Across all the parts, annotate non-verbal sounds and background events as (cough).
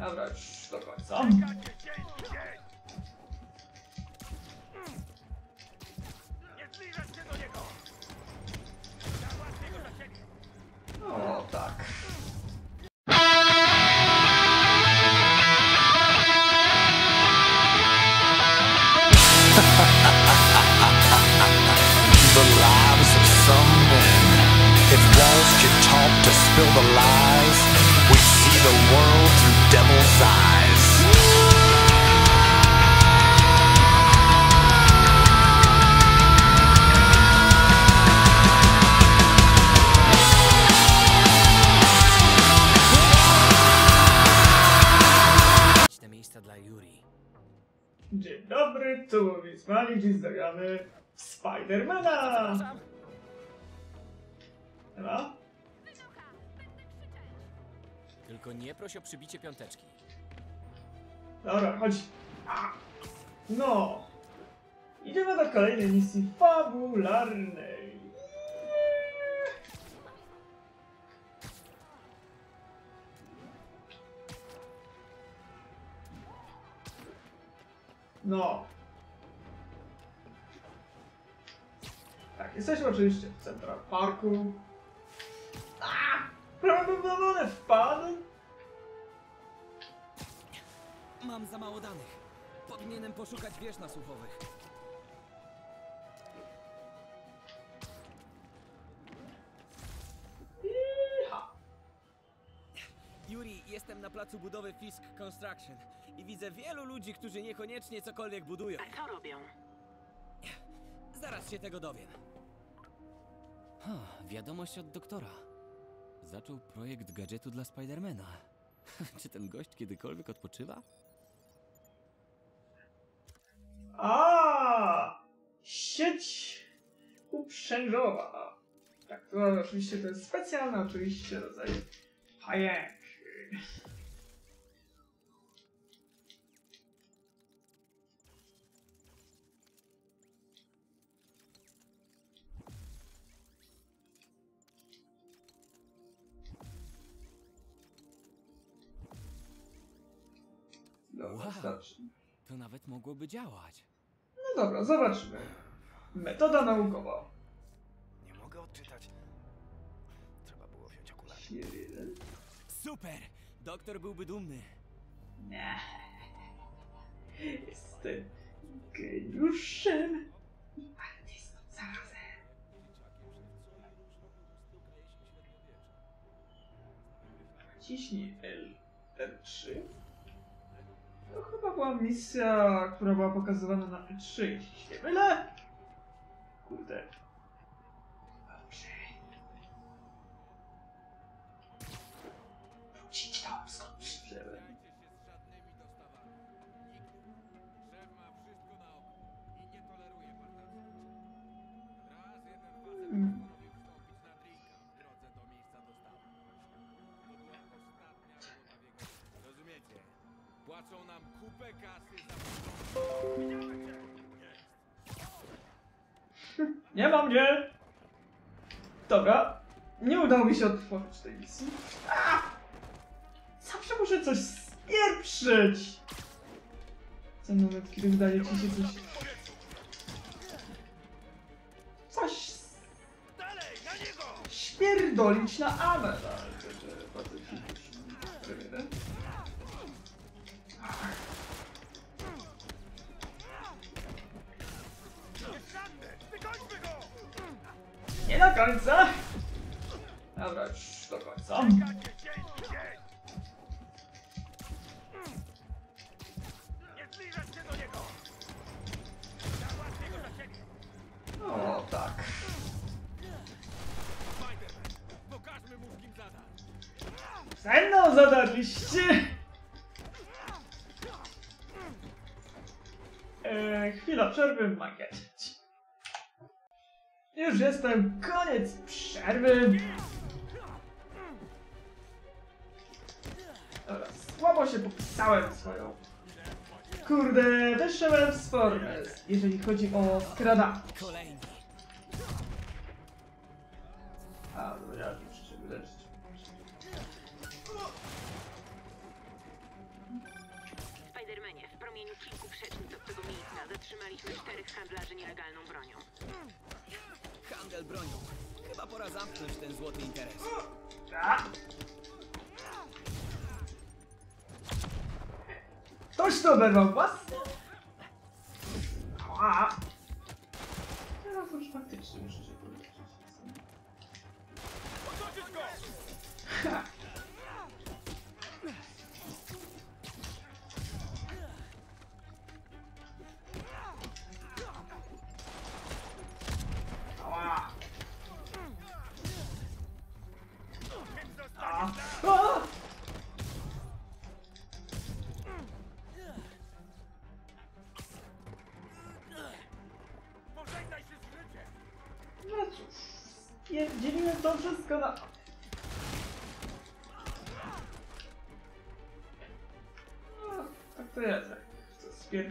Dobra, już do końca. O, tak. the lives of some men. If walls could talk to spill the lies, the world through devil's eyes. Dzień dobry, tu mówi Smali, dziś zagramy Spidermana! Chyba? Tylko nie proś o przybicie piąteczki. Dobra, chodź. No! Idziemy do kolejnej misji fabularnej. No. Tak, jesteśmy oczywiście w Central Parku. Prawdopodobnie wpadł. Mam za mało danych. Powinienem poszukać wież nasłuchowych. Yuri, jestem na placu budowy Fisk Construction i widzę wielu ludzi, którzy niekoniecznie cokolwiek budują. A co robią? Zaraz się tego dowiem. Ha, wiadomość od doktora. Zaczął projekt gadżetu dla Spidermana. (laughs) Czy ten gość kiedykolwiek odpoczywa? A, sieć uprzężowa. Tak, to oczywiście to jest specjalny oczywiście rodzaj pajęk. Dobra, Wow. starczy. To nawet mogłoby działać. No dobra, zobaczmy. Metoda naukowa. Nie mogę odczytać. Trzeba było wziąć okulary. Jeden. Super! Doktor byłby dumny. Nie. Jestem geniuszem i artystą zarazem. Ciśnij L, L3. To chyba była misja, która była pokazywana na L3, jeśli się nie mylę. Kurde. Za Nie ma mnie! Dobra. Nie udało mi się otworzyć tej misji. A! Zawsze muszę coś spieprzyć! Co moment, kiedy wydaje ci się coś... Coś Dalej, na. No, ale to, że bardzo Nie do końca! Dobra, już do końca. O, tak. Ze mną zadarliście! Eee, chwila przerwy w makiecie. Już jestem, koniec przerwy! Dobra, słabo się popisałem swoją. Kurde, wyszedłem z formy, jeżeli chodzi o. Kolejni. A, ja już się wyleczyć. imieniu kilku przecznic od tego miejsca zatrzymaliśmy czterech handlarzy nielegalną bronią. Handel bronią. Chyba pora zamknąć ten złoty interes. Ktoś to oberwał? Ała! Teraz już faktycznie powiedzieć. Otoczyć go! Ha! Stwierdziliśmy to wszystko na... Tak to jest. Już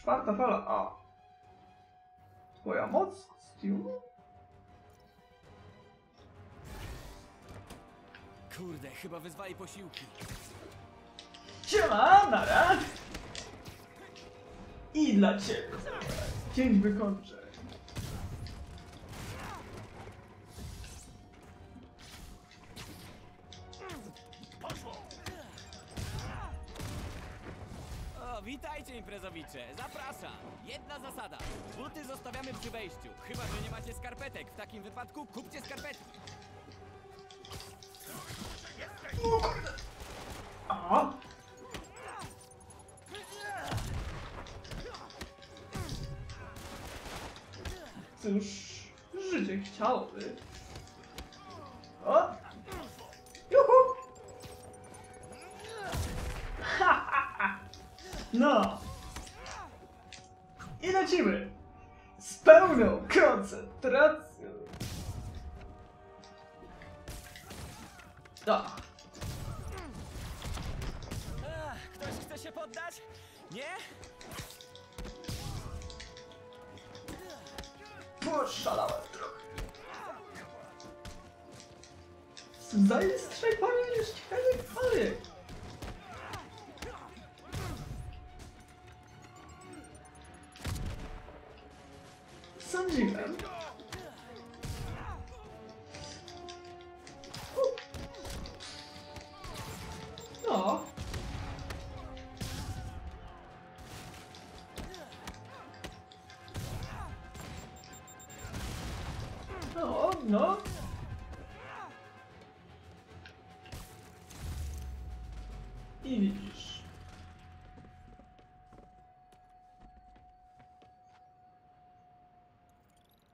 Czwarta fala, a... Twoja moc? Stu? Kurde, chyba wyzwali posiłki. Siema, nara! I dla ciebie. Dzień wykończę. O, witajcie imprezowicze, zapraszam. Jedna zasada. Buty zostawiamy przy wejściu. Chyba, że nie macie skarpetek. W takim wypadku kupcie skarpetki. A? Cóż, życie chciałoby. O! Juhu! No! I lecimy! Z pełną koncentracją! Ach, ktoś chce się poddać? Nie? Poszalałem trochę. Zaistrzej panie niż panie. Sądziłem.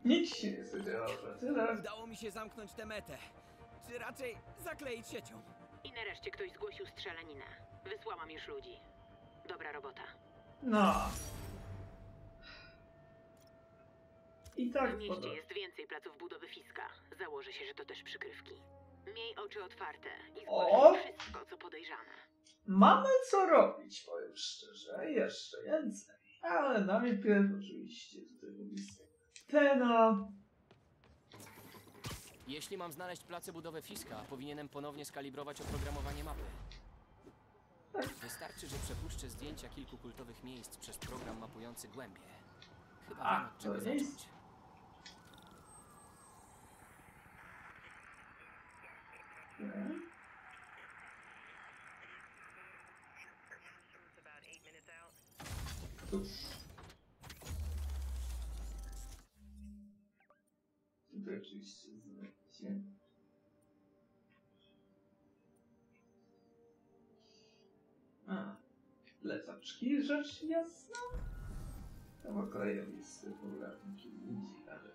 Nic się nie zadziało, że tyle. Udało mi się zamknąć tę metę. Czy raczej zakleić siecią. I nareszcie ktoś zgłosił strzelaninę. Wysłałam już ludzi. Dobra robota. No. I Na tak mieście podobnie. jest więcej placów budowy Fiska. Założę się, że to też przykrywki. Miej oczy otwarte i O! zgłaszaj wszystko, co podejrzane. Mamy co robić, powiem szczerze. Jeszcze więcej. Ale najpierw oczywiście tutaj listę. Tena. Jeśli mam znaleźć place budowy Fiska, powinienem ponownie skalibrować oprogramowanie mapy. Wystarczy, że przepuszczę zdjęcia kilku kultowych miejsc przez program mapujący głębie. Chyba A, wiem od czego to jest- zacząć. Cóż. Oczywiście znajdzie. A, plecaczki, rzecz jasna. Chyba kolejne listy programki ludzi, ale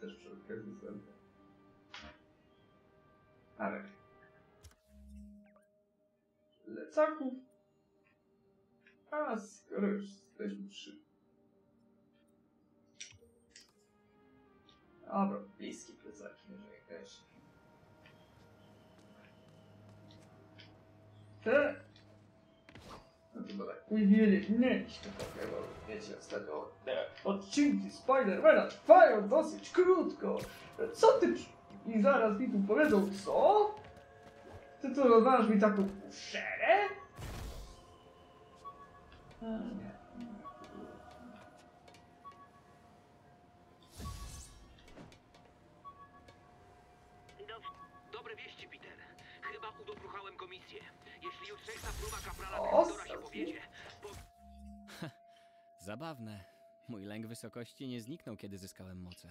też przy okazji zęby. Ale. Plecaków. A skoro już jesteśmy przy... Dobra, bliskie plecaki, może jakaś. Te... No to tak nie mieli mieć to takie, bo wiecie, ostatnio te odcinki Spidermana trwają dosyć krótko. Co ty... I zaraz mi tu powiedzą, co? Ty co, rozważasz mi taką szerę? A, nie. Komisję. Jeśli jutrzejsza próba kaprala O, Tektora się powiedzie, (laughs) Zabawne. Mój lęk wysokości nie zniknął, kiedy zyskałem moce.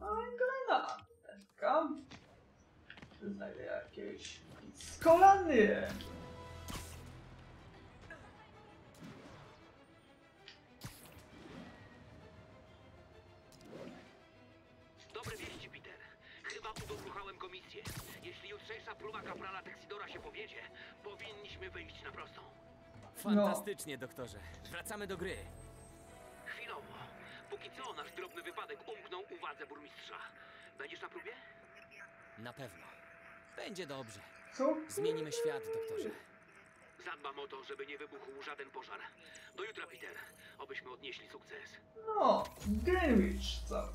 Anglena. Taka. Znajdę jakieś skolany. Texidora się powiedzie, powinniśmy wyjść na prostą. Fantastycznie, doktorze. Wracamy do gry. Chwilowo. Póki co nasz drobny wypadek umknął uwadze burmistrza. Będziesz na próbie? Na pewno. Będzie dobrze. Co? Zmienimy świat, doktorze. Zadbam o to, żeby nie wybuchł żaden pożar. Do jutra, Peter. Obyśmy odnieśli sukces. No, Greenwich, co?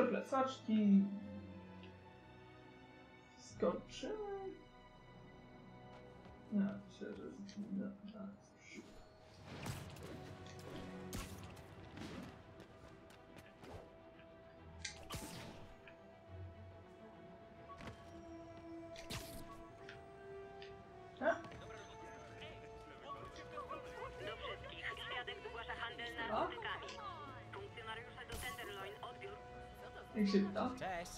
Może plecaczki... Skoczymy? No, myślę, że... Jak wita? Cześć.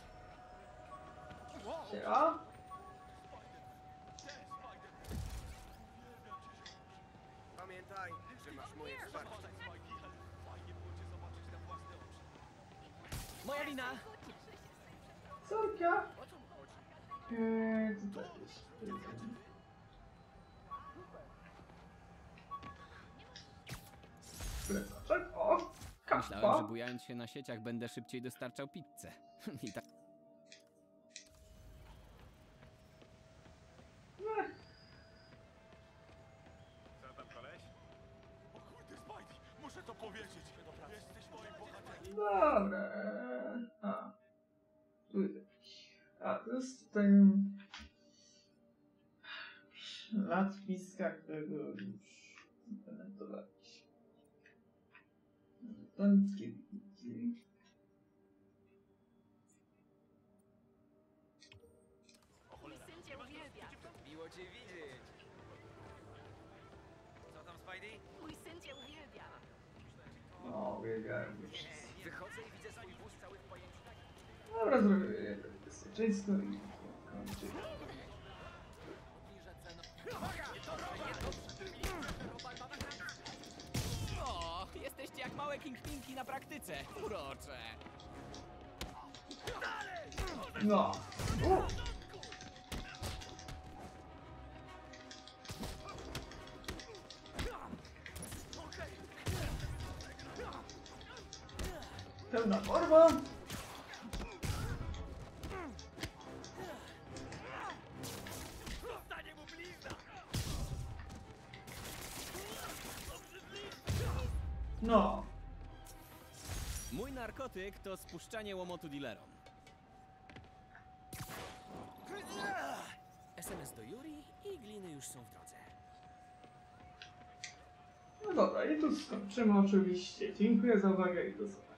Siema. Pamiętaj, że masz moje wsparcie. Moja lina! Córka. Eee, co to jest? Myślałem, że bujając się na sieciach będę szybciej dostarczał pizzę. (laughs) I tak Co tam, koleś? O kurde, Spidey, muszę to powiedzieć. Jesteś moim bohaterem. Dobra. A. Tu jakiś... A, to jest ten... Lat piska, którego już implementowaliśmy. Nie widzi. Miło cię widzieć. Co tam, Spidey? Mój syn cię uwielbia. O, uwielbiałem już. Wychodzę i widzę swój wóz cały w pojęciu. Dobra, zrobię jedno bezpieczeństwo i kończymy. O, jak małe kingpinki na praktyce. Urocze. No. U. Pełna forma. To spuszczanie łomotu dealerom. SMS do Yuri i gliny już są w drodze. No dobra, i tu skończymy oczywiście. Dziękuję za uwagę i do zobaczenia.